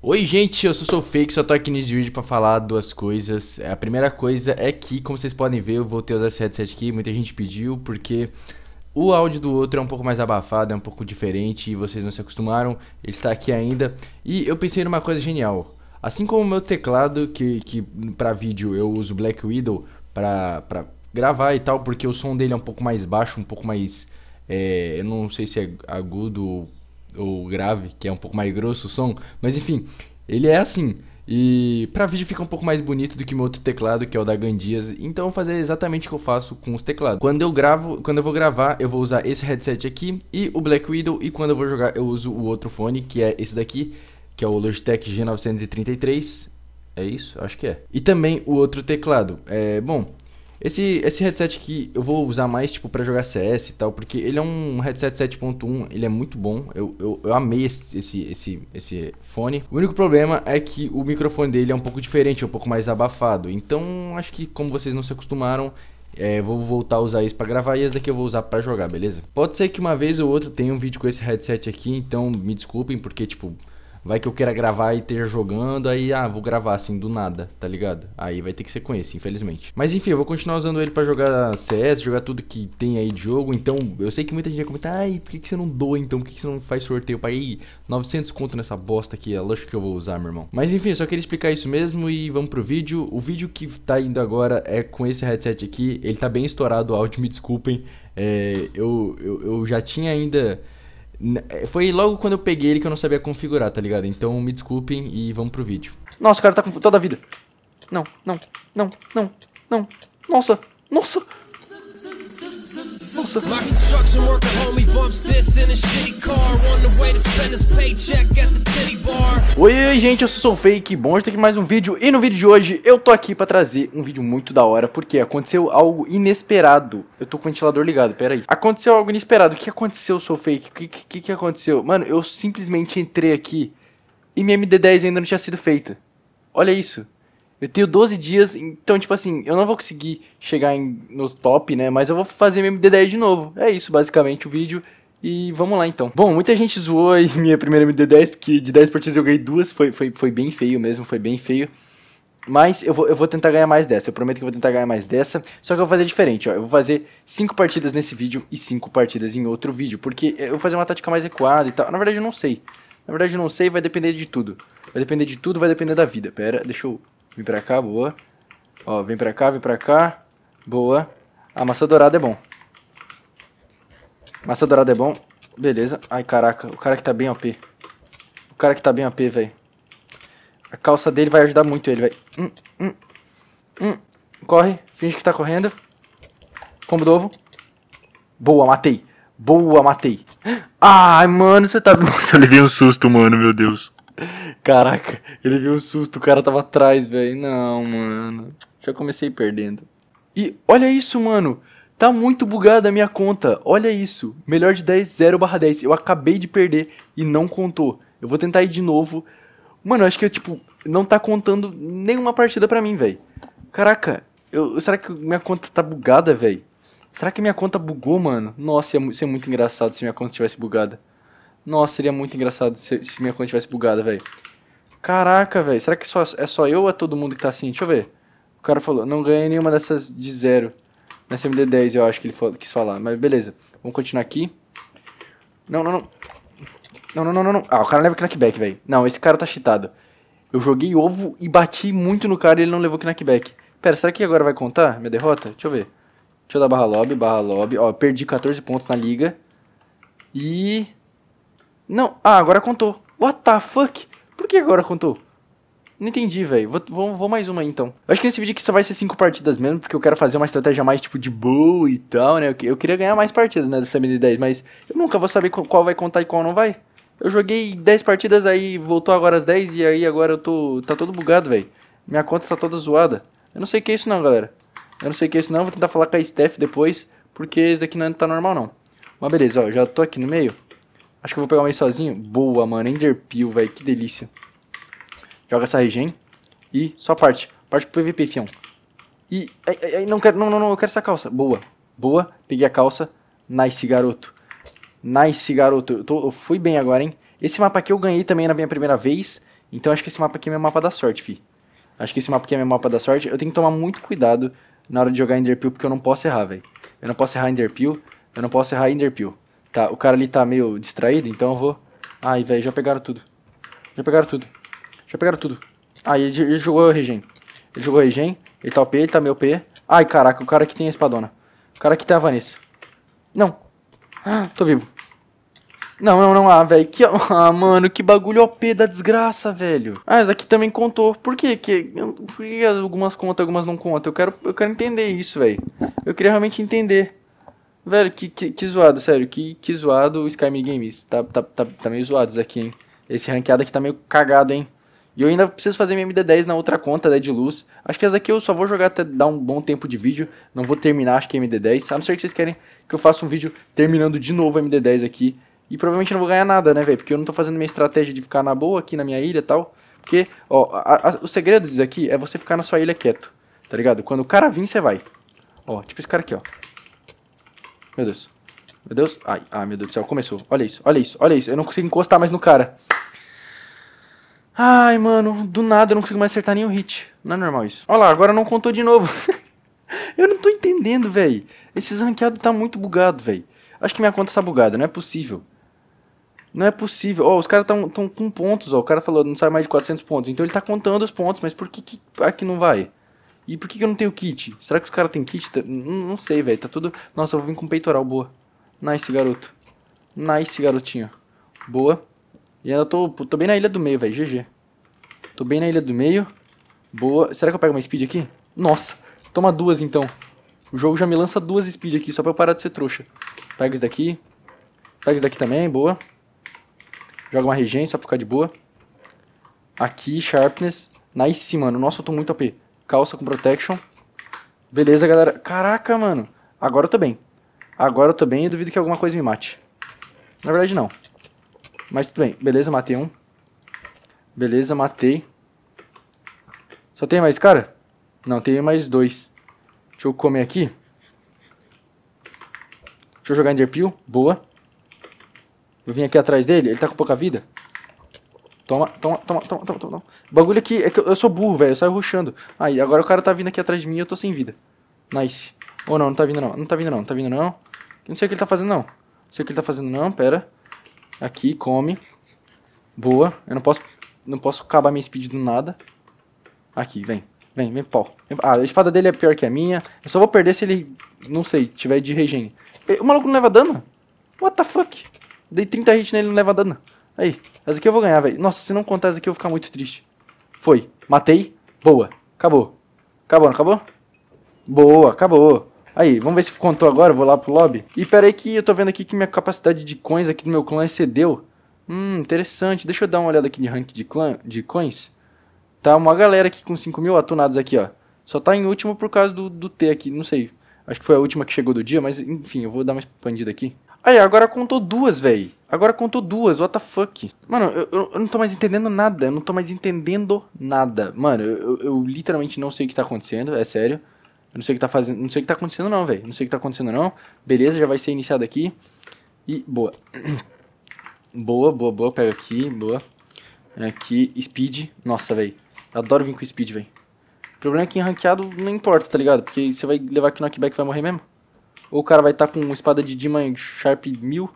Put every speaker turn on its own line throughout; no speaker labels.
Oi gente, eu sou o Fake, só tô aqui nesse vídeo pra falar duas coisas. A primeira coisa é que, como vocês podem ver, eu voltei a usar esse headset aqui Muita gente pediu, porque o áudio do outro é um pouco mais abafado, é um pouco diferente E vocês não se acostumaram, ele está aqui ainda. E eu pensei numa coisa genial. Assim como o meu teclado, que, que pra vídeo eu uso Black Widow pra, pra gravar e tal Porque o som dele é um pouco mais baixo, um pouco mais... É, eu não sei se é agudo ou grave, que é um pouco mais grosso o som, mas enfim, ele é assim. E pra vídeo fica um pouco mais bonito do que meu outro teclado, que é o da Gandias. Então eu vou fazer exatamente o que eu faço com os teclados. Quando eu gravo, quando eu vou gravar, eu vou usar esse headset aqui e o Black Widow. E quando eu vou jogar, eu uso o outro fone, que é esse daqui, que é o Logitech G933. É isso? Acho que é. E também o outro teclado. É, bom, esse, esse headset aqui eu vou usar mais tipo para jogar CS e tal, porque ele é um headset 7.1, ele é muito bom. Eu, eu, eu amei esse, esse, esse, esse fone. O único problema é que o microfone dele é um pouco diferente, é um pouco mais abafado. Então acho que como vocês não se acostumaram, é, vou voltar a usar isso para gravar e esse daqui eu vou usar para jogar, beleza? Pode ser que uma vez ou outra tenha um vídeo com esse headset aqui, então me desculpem porque tipo Vai que eu queira gravar e esteja jogando, aí, ah, vou gravar assim do nada, tá ligado? Aí vai ter que ser com esse, infelizmente. Mas enfim, eu vou continuar usando ele pra jogar CS, jogar tudo que tem aí de jogo. Então, eu sei que muita gente vai comentar, ai, por que, que você não doa então? Por que, que você não faz sorteio pra ir 900 conto nessa bosta aqui? É lógico que eu vou usar, meu irmão. Mas enfim, eu só queria explicar isso mesmo e vamos pro vídeo. O vídeo que tá indo agora é com esse headset aqui. Ele tá bem estourado o áudio, me desculpem. É, eu, eu, eu já tinha ainda foi logo quando eu peguei ele que eu não sabia configurar, tá ligado? Então me desculpem e vamos pro vídeo. Nossa, o cara tá com toda a vida. Não, não, não, não, não. Nossa, nossa. Nossa. My construction worker homie bumps this in a shitty car on the way to spend his paycheck at the titty bar. Oi, oi, gente, eu sou o Fake, bom estar aqui mais um vídeo e no vídeo de hoje eu tô aqui pra trazer um vídeo muito da hora porque aconteceu algo inesperado. Eu tô com o ventilador ligado, pera aí. Aconteceu algo inesperado, o que aconteceu, sou Fake? O que, que, que aconteceu? Mano, eu simplesmente entrei aqui e minha MD10 ainda não tinha sido feita. Olha isso. Eu tenho 12 dias, então, tipo assim, eu não vou conseguir chegar em, no top, né? Mas eu vou fazer minha MD10 de novo. É isso, basicamente, o vídeo. E vamos lá, então. Bom, muita gente zoou aí minha primeira MD10, porque de 10 partidas eu ganhei duas. Foi, foi, foi bem feio mesmo, foi bem feio. Mas eu vou, eu vou tentar ganhar mais dessa. Eu prometo que eu vou tentar ganhar mais dessa. Só que eu vou fazer diferente, ó. Eu vou fazer 5 partidas nesse vídeo e 5 partidas em outro vídeo. Porque eu vou fazer uma tática mais equada e tal. Na verdade, eu não sei. Na verdade, eu não sei, vai depender de tudo. Vai depender de tudo, vai depender da vida. Pera, deixa eu Vem pra cá, boa. Ó, vem pra cá, vem pra cá. Boa. A massa dourada é bom. Massa dourada é bom. Beleza. Ai, caraca. O cara que tá bem OP. O cara que tá bem OP, velho. A calça dele vai ajudar muito ele, velho. Hum, hum, hum. Corre. Finge que tá correndo. Combo do ovo. Boa, matei. Boa, matei. Ai, mano, você tá... Nossa, eu levei um susto, mano, meu Deus. Caraca, ele viu o susto, o cara tava atrás, velho. Não, mano. Já comecei perdendo. E olha isso, mano. Tá muito bugada a minha conta. Olha isso. Melhor de 10, 0 barra 10. Eu acabei de perder e não contou. Eu vou tentar ir de novo. Mano, eu acho que, tipo, não tá contando nenhuma partida pra mim, velho. Caraca, eu, será que minha conta tá bugada, velho? Será que minha conta bugou, mano? Nossa, ia ser muito engraçado se minha conta tivesse bugada. Nossa, seria muito engraçado se, se minha conta tivesse bugada, velho. Caraca, velho. Será que só, é só eu ou é todo mundo que tá assim? Deixa eu ver. O cara falou, não ganhei nenhuma dessas de zero. Nessa MD10 eu acho que ele quis falar. Mas beleza. Vamos continuar aqui. Não, não, não. Não, não, não, não. não. Ah, o cara leva knockback, velho. Não, esse cara tá cheatado. Eu joguei ovo e bati muito no cara e ele não levou knockback. Pera, será que agora vai contar minha derrota? Deixa eu ver. Deixa eu dar barra lobby, barra lobby. Ó, perdi 14 pontos na liga. E... Não, ah, agora contou. What the fuck? Por que agora contou? Não entendi, velho. Vou, vou, vou, mais uma aí, então. Eu acho que nesse vídeo aqui só vai ser 5 partidas mesmo, porque eu quero fazer uma estratégia mais, tipo, de boa e tal, né? Eu, eu queria ganhar mais partidas, né, dessa MD10, mas eu nunca vou saber qual vai contar e qual não vai. Eu joguei 10 partidas, aí voltou agora as 10, e aí agora eu tô... tá todo bugado, velho. Minha conta tá toda zoada. Eu não sei o que é isso não, galera. Eu não sei o que é isso não, vou tentar falar com a Steph depois, porque esse daqui não tá normal, não. Mas beleza, ó, já tô aqui no meio. Acho que eu vou pegar uma aí sozinho. Boa, mano. Enderpeel, velho. Que delícia. Joga essa regen. E só parte. Parte pro PVP, fião. E... Ai, ai, não quero... Não, não, não. Eu quero essa calça. Boa. Boa. Peguei a calça. Nice, garoto. Nice, garoto. Eu, tô, eu fui bem agora, hein. Esse mapa aqui eu ganhei também na minha primeira vez. Então acho que esse mapa aqui é meu mapa da sorte, fi. Acho que esse mapa aqui é meu mapa da sorte. Eu tenho que tomar muito cuidado na hora de jogar Enderpeel, porque eu não posso errar, velho. Eu não posso errar Enderpeel, eu não posso errar Enderpeel. Tá, o cara ali tá meio distraído, então eu vou... Ai, velho, já pegaram tudo. Já pegaram tudo. Já pegaram tudo. Ai, ele, ele jogou regen. Ele jogou regen, ele tá OP, ele tá meio OP. Ai, caraca, o cara que tem a espadona. O cara que tem a Vanessa. Não. Ah, tô vivo. Não, não, não, ah, velho. Que... Ah, mano, que bagulho OP da desgraça, velho. Ah, essa aqui também contou. Por quê? Que... Por que algumas contam, algumas não contam? Eu quero, eu quero entender isso, velho. Eu queria realmente entender. Velho, que, que, que zoado, sério. Que, que zoado o Sky Mini Games. Tá, tá, tá, tá meio zoado isso aqui, hein. Esse ranqueado aqui tá meio cagado, hein. E eu ainda preciso fazer minha MD10 na outra conta, né, de luz. Acho que essa daqui eu só vou jogar até dar um bom tempo de vídeo. Não vou terminar, acho que é MD10. A não ser que vocês querem que eu faça um vídeo terminando de novo a MD10 aqui. E provavelmente não vou ganhar nada, né, velho? Porque eu não tô fazendo minha estratégia de ficar na boa aqui na minha ilha e tal. Porque, ó, a, a, o segredo disso aqui é você ficar na sua ilha quieto, tá ligado? Quando o cara vir, você vai. Ó, tipo esse cara aqui, ó. Meu Deus. Meu Deus. Ai, ai, meu Deus do céu, começou. Olha isso, olha isso, olha isso. Eu não consigo encostar mais no cara. Ai, mano, do nada eu não consigo mais acertar nenhum hit. Não é normal isso. Olha lá, agora não contou de novo. eu não tô entendendo, velho. Esses ranqueados tá muito bugado, velho. Acho que minha conta tá bugada, não é possível. Não é possível. Ó, oh, os caras estão tão com pontos, ó. O cara falou, não sai mais de 400 pontos. Então ele tá contando os pontos, mas por que, que aqui não vai? E por que, que eu não tenho kit? Será que os caras têm kit? Não, não sei, velho. Tá tudo... Nossa, eu vou vir com peitoral, boa. Nice, garoto. Nice, garotinho. Boa. E ainda tô, tô bem na ilha do meio, velho. GG. Tô bem na ilha do meio. Boa. Será que eu pego uma speed aqui? Nossa. Toma duas, então. O jogo já me lança duas speed aqui, só pra eu parar de ser trouxa. Pega isso daqui. Pega isso daqui também, boa. Joga uma regen só pra ficar de boa. Aqui, sharpness. Nice, mano. Nossa, eu tô muito OP. Calça com protection. Beleza, galera. Caraca, mano. Agora eu tô bem. Agora eu tô bem e duvido que alguma coisa me mate. Na verdade, não. Mas tudo bem. Beleza, matei um. Beleza, matei. Só tem mais cara? Não, tem mais dois. Deixa eu comer aqui. Deixa eu jogar Enderpeel. Boa. Eu vim aqui atrás dele, ele tá com pouca vida. Toma, toma, toma, toma, toma, toma. O bagulho aqui é que eu, sou burro, velho. Eu saio rushando. Aí, agora o cara tá vindo aqui atrás de mim e eu tô sem vida. Nice. Ou oh, não, não tá vindo não. Não tá vindo não, não tá vindo não. Não sei o que ele tá fazendo não. Não sei o que ele tá fazendo não, pera. Aqui, come. Boa. Eu não posso, não posso acabar minha speed do nada. Aqui, vem. Vem, vem, pau. Ah, a espada dele é pior que a minha. Eu só vou perder se ele, não sei, tiver de regen. O maluco não leva dano? What the fuck? Dei 30 hits nele e não leva dano. Aí, essa aqui eu vou ganhar, velho. Nossa, se não contar essa aqui eu vou ficar muito triste. Foi. Matei. Boa. Acabou. Acabou, não acabou? Boa, acabou. Aí, vamos ver se contou agora. Vou lá pro lobby. E pera aí que eu tô vendo aqui que minha capacidade de coins aqui do meu clã excedeu. Hum, interessante. Deixa eu dar uma olhada aqui de rank de, clã, de coins. Tá uma galera aqui com 5 mil atunados aqui, ó. Só tá em último por causa do, do T aqui, não sei. Acho que foi a última que chegou do dia, mas enfim, eu vou dar uma expandida aqui. Aí, agora contou duas, velho. Agora contou duas, what the fuck. Mano, eu, eu, eu, não tô mais entendendo nada. Eu não tô mais entendendo nada. Mano, eu, eu, literalmente não sei o que tá acontecendo, é sério. Eu não sei o que tá fazendo. Não sei o que tá acontecendo não, velho. Não sei o que tá acontecendo não. Beleza, já vai ser iniciado aqui. E boa. boa, boa, boa. Pega aqui, boa. Aqui, speed. Nossa, velho. Adoro vir com speed, velho. O problema é que em ranqueado não importa, tá ligado? Porque você vai levar aqui knockback e vai morrer mesmo. Ou o cara vai estar tá com uma espada de Demon Sharp 1000.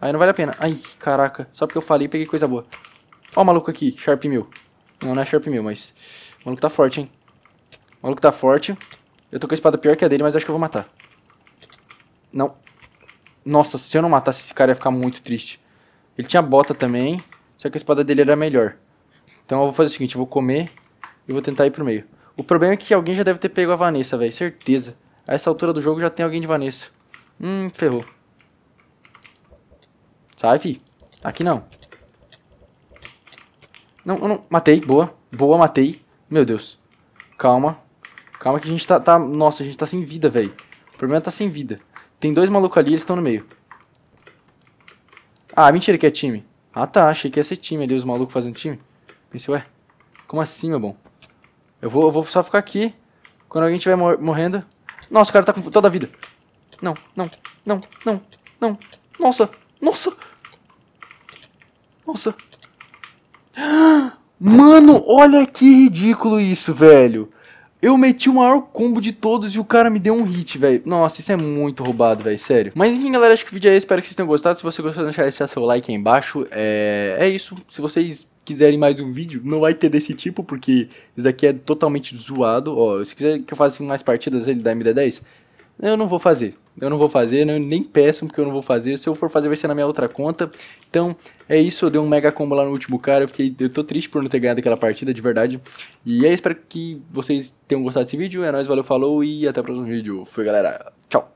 Aí não vale a pena. Ai, caraca. Só porque eu falei peguei coisa boa. Ó o maluco aqui, Sharp 1000. Não, não é Sharp 1000, mas... O maluco tá forte, hein. O maluco tá forte. Eu tô com a espada pior que a dele, mas acho que eu vou matar. Não. Nossa, se eu não matasse esse cara ia ficar muito triste. Ele tinha bota também, só que a espada dele era melhor. Então eu vou fazer o seguinte, eu vou comer e vou tentar ir pro meio. O problema é que alguém já deve ter pego a Vanessa, velho, certeza. A essa altura do jogo já tem alguém de Vanessa. Hum, ferrou. Sai, fi. Aqui não. Não, não. Matei. Boa. Boa, matei. Meu Deus. Calma. Calma que a gente tá... tá... Nossa, a gente tá sem vida, velho. O problema é tá sem vida. Tem dois malucos ali, eles estão no meio. Ah, mentira que é time. Ah, tá. Achei que ia ser time ali, os malucos fazendo time. Pensei, ué. Como assim, meu bom? Eu vou, eu vou só ficar aqui. Quando alguém estiver mor morrendo, nossa, o cara tá com toda a vida. Não, não, não, não, não. Nossa, nossa. Nossa. Mano, olha que ridículo isso, velho. Eu meti o maior combo de todos e o cara me deu um hit, velho. Nossa, isso é muito roubado, velho, sério. Mas enfim, galera, acho que o vídeo é esse. Espero que vocês tenham gostado. Se você gostou, deixa deixar seu like aí embaixo. É, é isso. Se vocês quiserem mais um vídeo, não vai ter desse tipo, porque isso daqui é totalmente zoado. Ó, se quiser que eu faça mais partidas ele da MD10, eu não vou fazer. Eu não vou fazer, nem peço porque eu não vou fazer. Se eu for fazer vai ser na minha outra conta. Então, é isso, eu dei um mega combo lá no último cara. Eu, fiquei, eu tô triste por não ter ganhado aquela partida, de verdade. E é isso, espero que vocês tenham gostado desse vídeo. É nóis, valeu, falou e até o próximo vídeo. Fui, galera. Tchau.